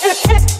shit.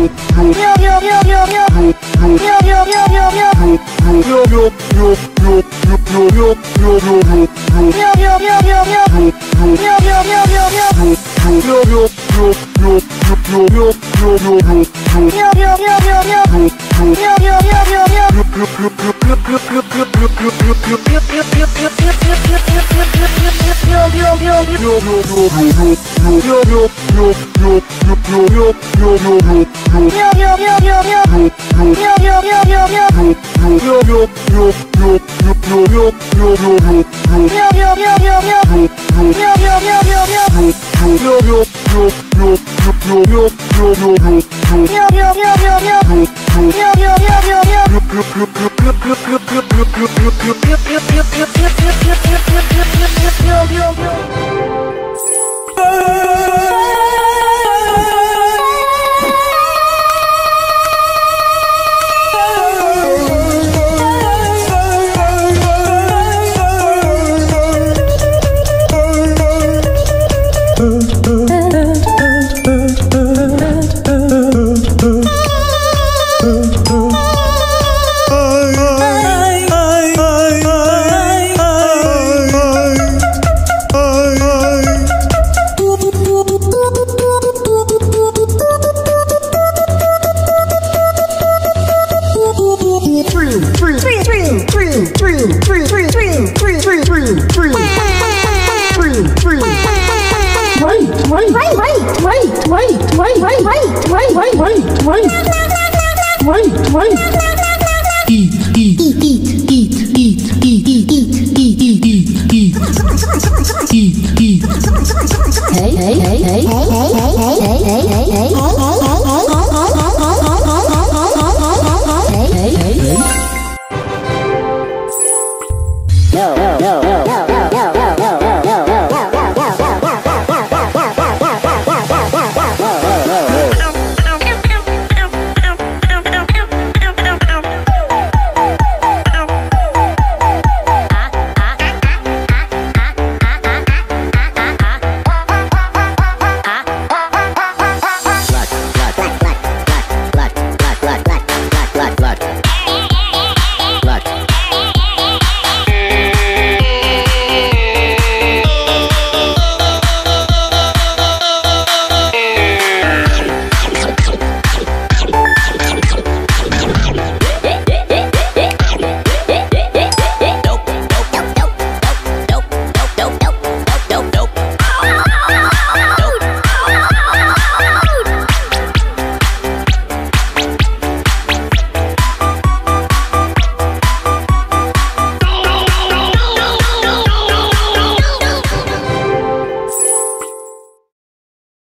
yo yo yo yo Hey, hey, hey, hey, hey, hey, hey, hey, hey, hey, hey, hey, hey,